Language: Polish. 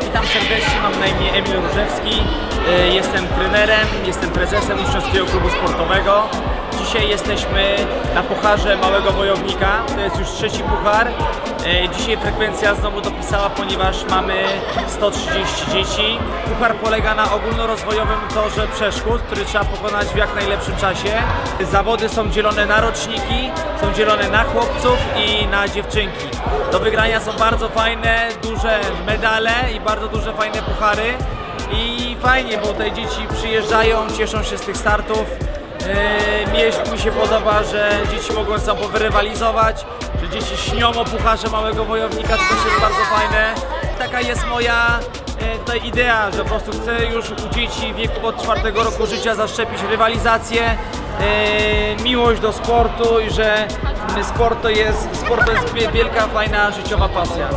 Witam serdecznie, mam na imię Emil Różewski, y, jestem trenerem, jestem prezesem Uczniowskiego Klubu Sportowego. Dzisiaj jesteśmy na pucharze Małego Wojownika, to jest już trzeci puchar. Y, Dzisiaj frekwencja znowu dopisała, ponieważ mamy 130 dzieci. Puchar polega na ogólnorozwojowym torze przeszkód, który trzeba pokonać w jak najlepszym czasie. Zawody są dzielone na roczniki, są dzielone na chłopców i na dziewczynki. Do wygrania są bardzo fajne, duże medale i bardzo duże fajne puchary. I fajnie, bo tutaj dzieci przyjeżdżają, cieszą się z tych startów. Yy, Mnie mi się podoba, że dzieci mogą ze sobą wyrywalizować, że dzieci śnią o pucharze małego wojownika, to też jest bardzo fajne. Taka jest moja e, tutaj idea, że po prostu chcę już u dzieci w wieku od czwartego roku życia zaszczepić rywalizację, e, miłość do sportu i że sport to jest, sport to jest wie- wielka, fajna, życiowa pasja.